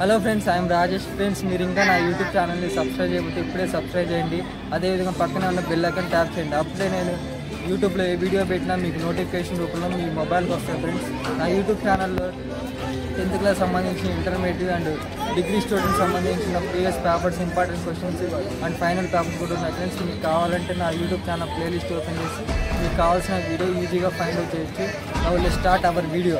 Hello friends I'm Rajesh friends మీరు ఇంకా నా యూట్యూబ్ ఛానల్ని సబ్స్క్రైబ్ చేయకపోతే ఇప్పుడే సబ్స్క్రైబ్ చేయండి. అదేవిధంగా పక్కన ఉన్న బెల్ ఐకాన్ ట్యాప్ చేయండి. అప్పుడే నేను యూట్యూబ్లో ఏ వీడియో పెట్టినా మీకు నోటిఫికేషన్ రూపంలో మీ మొబైల్కి వస్తాయి ఫ్రెండ్స్ నా యూట్యూబ్ ఛానల్లో టెన్త్ క్లాస్ సంబంధించిన ఇంటర్మీడియట్ అండ్ డిగ్రీ స్టూడెంట్స్ సంబంధించిన previous papers important questions and final papers కూడా ఉన్నాయి. ఫ్రెండ్స్ మీకు కావాలంటే నా యూట్యూబ్ ఛానల్ ప్లేలిస్ట్ ఓపెన్ చేసి మీకు కావాల్సిన వీడియో ఈజీగా ఫైండ్ అవుట్ చేయొచ్చు. Now let start our video